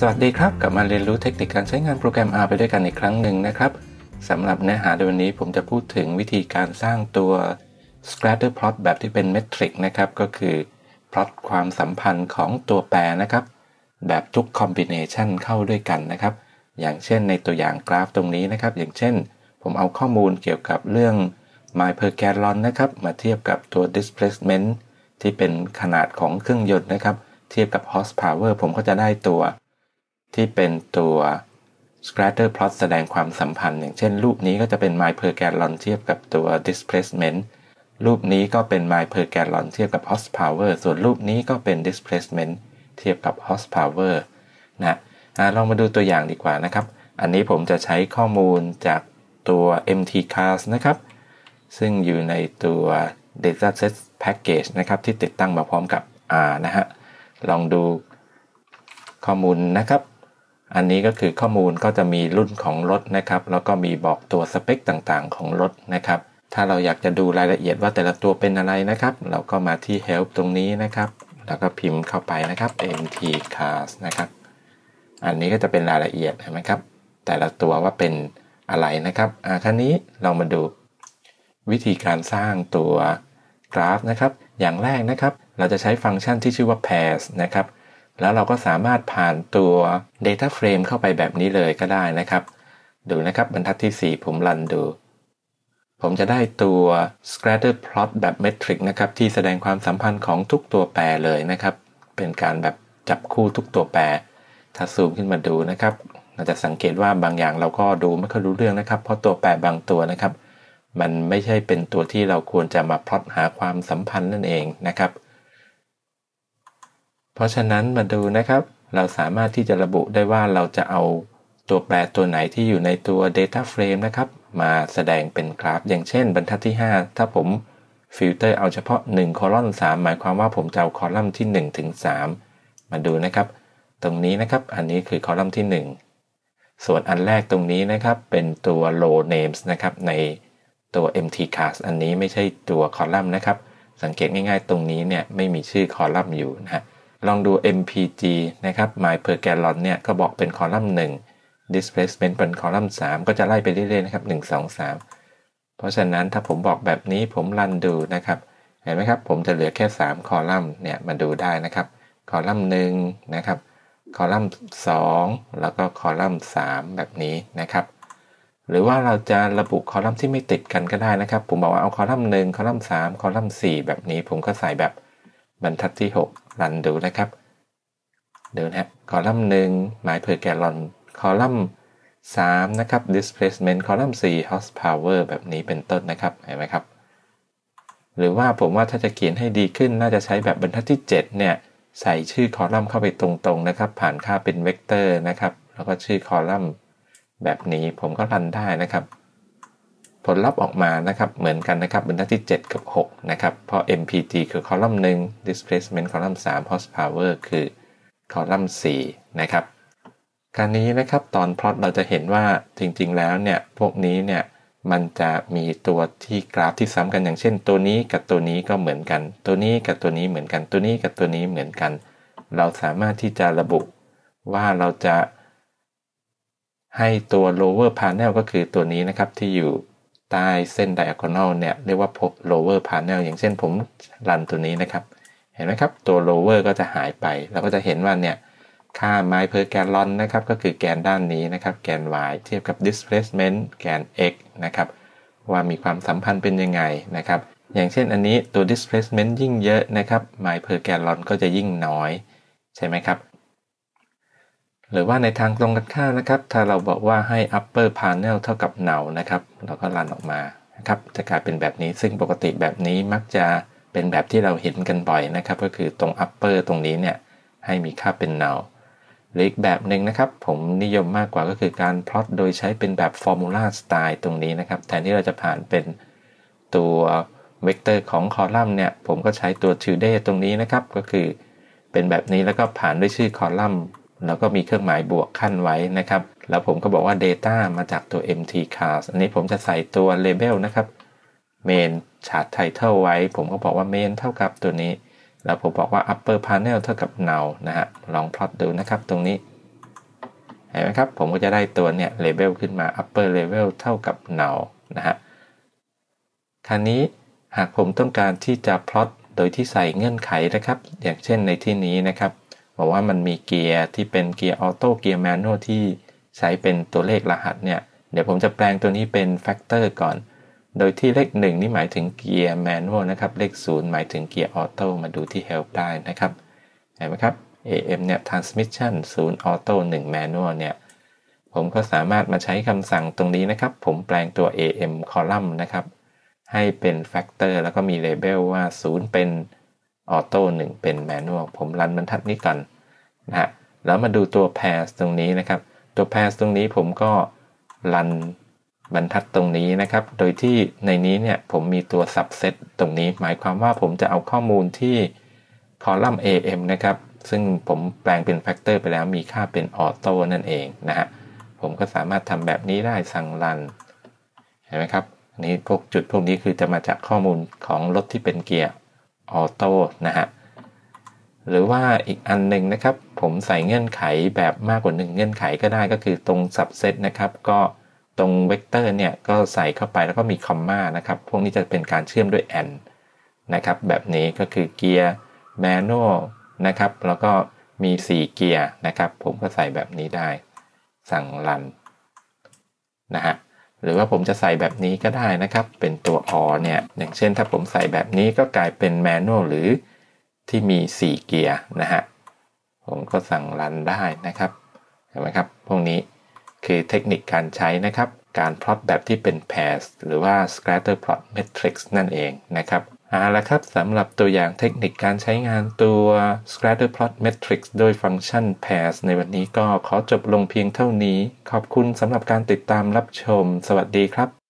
สวัสดีครับ กลับมาเรียนรู้เทคนิคการใช้งานโปรแกรม R ไปด้วยกันอีกครั้งหนึ่งนะครับสำหรับเนื้อหาในวันนี้ผมจะพูดถึงวิธีการสร้างตัว scatter plot แบบที่เป็นเมทริกนะครับ ก็คือพลอตความสัมพันธ์ของตัวแปรนะครับ แบบทุกคอมบิเนชันเข้าด้วยกันนะครับ อย่างเช่นในตัวอย่างกราฟตรงนี้นะครับ อย่างเช่น ผมเอาข้อมูลเกี่ยวกับเรื่อง mile per gallon นะครับ มาเทียบกับตัว displacement ที่เป็นขนาดของเครื่องยนต์นะครับ เทียบกับ horsepower ผมก็จะได้ตัว ที่เป็นตัว scatter plot แสดงความสัมพันธ์ อย่างเช่น รูปนี้ก็จะเป็น mile per gallon เทียบกับตัว displacement รูปนี้ก็เป็น mile per gallon เทียบกับ horsepower ส่วนรูปนี้ก็เป็น displacement เทียบกับ horsepower นะลองมาดูตัวอย่างดีกว่านะครับ อันนี้ผมจะใช้ข้อมูลจากตัว MT cars นะครับ ซึ่งอยู่ในตัว dataset package นะครับ ที่ติดตั้งมาพร้อมกับ R นะฮะ ลองดูข้อมูลนะครับ อันนี้ก็คือข้อมูลก็จะมีรุ่นของรถนะครับ แล้วก็มีบอกตัวสเปคต่างๆ ของรถนะครับ ถ้าเราอยากจะดูรายละเอียดว่าแต่ละตัวเป็นอะไรนะครับ เราก็มาที่ help ตรงนี้นะครับ แล้วก็พิมพ์เข้าไปนะครับ MT cars นะครับ อันนี้ก็จะเป็นรายละเอียดเห็นไหมครับ แต่ละตัวว่าเป็นอะไรนะครับอ่าครั้นี้เรามาดูวิธีการสร้างตัวกราฟนะครับ อย่างแรกนะครับ เราจะใช้ฟังก์ชันที่ชื่อว่า pairs นะครับ แล้วเราก็สามารถผ่านตัว data frame เข้าไปแบบนี้เลยก็ได้นะครับ ดูนะครับบรรทัดที่ 4 ผมรันดู ผมจะได้ตัว scatter plot แบบเมทริกนะครับ ที่แสดงความสัมพันธ์ของทุกตัวแปรเลยนะครับ เป็นการแบบจับคู่ทุกตัวแปร ถ้าซูมขึ้นมาดูนะครับ เราจะสังเกตว่าบางอย่างเราก็ดูไม่ค่อยรู้เรื่องนะครับ เพราะตัวแปรบางตัวนะครับ มันไม่ใช่เป็นตัวที่เราควรจะมาพลอตหาความสัมพันธ์นั่นเองนะครับ เพราะฉะนั้นมาดูนะครับ เราสามารถที่จะระบุได้ว่าเราจะเอาตัวแปรตัวไหนที่อยู่ในตัว Data Frame นะครับ มาแสดงเป็นกราฟ อย่างเช่น บรรทัดที่ 5 ถ้าผมฟิลเตอร์เอาเฉพาะ 1 colon 3หมายความว่าผมจะเอาคอลัมน์ที่ 1 ถึง 3 มาดูนะครับ ตรงนี้นะครับ อันนี้คือคอลัมน์ที่ 1 ส่วนอันแรกตรงนี้นะครับ เป็นตัว row names นะครับ ในตัว mtcars อันนี้ไม่ใช่ตัวคอลัมน์นะครับ สังเกตง่ายๆ ตรงนี้เนี่ยไม่มีชื่อคอลัมน์อยู่นะฮะ ลองดู MPG นะครับ mile per gallon เนี่ยก็บอกเป็นคอลัมน์1 displacement เป็นคอลัมน์3ก็จะไล่ไปเรื่อยๆนะครับ 1 2 3 เพราะฉะนั้นถ้าผมบอกแบบนี้ผมรันดูนะครับ เห็นไหมครับ ผมจะเหลือแค่ 3 คอลัมน์เนี่ยมาดูได้นะครับ คอลัมน์1นะครับ คอลัมน์ 2 แล้วก็คอลัมน์ 3 แบบนี้นะครับ หรือว่าเราจะระบุคอลัมน์ที่ไม่ติดกันก็ได้นะครับ ผมบอกว่าเอาคอลัมน์1คอลัมน์3คอลัมน์4แบบนี้ผมก็ใส่แบบ บรรทัดที่ 6 run ดูนะครับดูนะฮะคอลัมน์1 miles per gallon คอลัมน์3นะครับ displacement คอลัมน์4 horsepower แบบนี้เป็นต้นนะครับเห็นไหมครับ หรือว่าผมว่าถ้าจะเขียนให้ดีขึ้นน่าจะใช้แบบบรรทัดที่ 7 เนี่ย ใส่ชื่อคอลัมน์เข้าไปตรงๆนะครับ ผ่านค่าเป็นเวกเตอร์นะครับ แล้วก็ชื่อคอลัมน์แบบนี้ผมก็ run ได้นะครับ ผลลัพธ์ออกมานะครับเหมือนกันนะครับบรรทัดที่ 7 กับ 6 นะครับ เพราะ MPG คือคอลัมน์1 displacement คอลัมน์3 horsepower คือคอลัมน์4นะครับการนี้นะครับตอนพลอตเราจะเห็นว่าจริงๆแล้วเนี่ยพวกนี้เนี่ยมันจะมีตัวที่กราฟที่ซ้ำกันอย่างเช่น ตัวนี้กับตัวนี้ก็เหมือนกัน ตัวนี้กับตัวนี้เหมือนกัน ตัวนี้กับตัวนี้เหมือนกัน เราสามารถที่จะระบุว่าเราจะให้ตัว lower panel ก็คือตัวนี้นะครับที่อยู่ ใต้เส้น diagonal เนี่ยเรียกว่า lower panel อย่างเช่นผมรันตัวนี้นะครับ เห็นไหมครับ ตัว lower ก็จะหายไป เราก็จะเห็นว่าเนี่ย ค่า mile per gallon นะครับ ก็คือแกนด้านนี้นะครับ แกน y เทียบกับ displacement แกน x นะครับ ว่ามีความสัมพันธ์เป็นยังไงนะครับ อย่างเช่นอันนี้ตัว displacement ยิ่งเยอะนะครับ mile per gallon ก็จะยิ่งน้อย ใช่ไหมครับ หรือว่าในทางตรงกันข้ามนะครับ ถ้าเราบอกว่าให้ upper panel เท่ากับ null นะครับ เราก็รันออกมานะครับ จะกลายเป็นแบบนี้ ซึ่งปกติแบบนี้มักจะเป็นแบบที่เราเห็นกันบ่อยนะครับ ก็คือตรง upper ตรงนี้เนี่ย ให้มีค่าเป็น null หรืออีกแบบหนึ่งนะครับ ผมนิยมมากกว่าก็คือการพลอตโดยใช้เป็นแบบ formula style ตรงนี้นะครับ แทนที่เราจะผ่านเป็นตัวเวกเตอร์ของคอลัมน์เนี่ย ผมก็ใช้ตัว today ตรงนี้นะครับ ก็คือเป็นแบบนี้แล้วก็ผ่านด้วยชื่อคอลัมน์ แล้วก็มีเครื่องหมายบวกขั้นไว้นะครับ แล้วผมก็บอกว่า data มาจากตัว mt class อันนี้ผมจะใส่ตัว label นะครับ main chart title ไว้ ผมก็บอกว่า main เท่ากับตัวนี้ แล้วผมบอกว่า upper panel เท่ากับ null นะฮะ ลองพลอตดูนะครับตรงนี้ เห็นไหมครับ ผมก็จะได้ตัวเนี่ย label ขึ้นมา upper panel เท่ากับ null นะฮะ คราวนี้หากผมต้องการที่จะ plot โดยที่ใส่เงื่อนไขนะครับ อย่างเช่นในที่นี้นะครับ บอกว่ามันมีเกียร์ที่เป็นเกียร์ออโต้เกียร์ manual ที่ใช้เป็นตัวเลขรหัสเนี่ย เดี๋ยวผมจะแปลงตัวนี้เป็น factor ก่อน โดยที่เลข 1 นี่หมายถึงเกียร์แมนนวลนะครับ เลข 0 หมายถึงเกียร์ออโต้มาดูที่ help ได้นะครับ เห็นไหมครับ AM เนี่ย transmission 0 auto 1 manual เนี่ย ผมก็สามารถมาใช้คำสั่งตรงนี้นะครับ ผมแปลงตัว AM column นะครับ ให้เป็น factor แล้วก็มี label ว่า 0 เป็น auto 1เป็น manual ผมรันบรรทัดนี้ก่อนนะฮะแล้วมาดูตัว pass ตรงนี้นะครับ ตัว pairs ตรงนี้ผมก็ run บรรทัดตรงนี้นะครับ โดยที่ในนี้เนี่ยผมมีตัว subset ตรงนี้ หมายความว่าผมจะเอาข้อมูลที่คอลัมน์ AM นะครับ ซึ่งผมแปลงเป็น factor ไปแล้วมีค่าเป็นออโต้นั่นเองนะฮะ ผมก็สามารถทำแบบนี้ได้สั่ง run เห็นไหมครับ อันนี้พวกจุดพวกนี้คือจะมาจากข้อมูลของรถที่เป็นเกียร์ ออโต้นะฮะหรือว่าอีกอันหนึ่งนะครับ ผมใส่เงื่อนไขแบบมากกว่า 1 เงื่อนไขก็ได้ก็คือตรง subset นะครับ ก็ตรงเวกเตอร์เนี่ย ก็ใส่เข้าไปแล้วก็มีคอมมานะครับ พวกนี้จะเป็นการเชื่อมด้วย and นะครับ แบบนี้ก็คือเกียร์ manual นะครับ แล้วก็มี 4 เกียร์นะครับ ผมก็ใส่แบบนี้ได้ สั่งรันนะฮะ หรือว่าผมจะใส่แบบนี้ก็ได้นะครับ เป็นตัว or เนี่ย อย่างเช่นถ้าผมใส่แบบนี้ก็กลายเป็นแมนนวลหรือที่มี 4 เกียร์นะฮะ ผมก็สั่งรันได้นะครับ เห็นไหมครับ พวกนี้คือเทคนิคการใช้นะครับ การพลอตแบบที่เป็น pairs หรือว่า scatter plot matrix นั่นเองนะครับ เอาละครับสำหรับตัวอย่างเทคนิคการใช้งานตัว scatterplot matrix โดยฟังก์ชัน pairs ในวันนี้ก็ขอจบลงเพียงเท่านี้ ขอบคุณสำหรับการติดตามรับชม สวัสดีครับ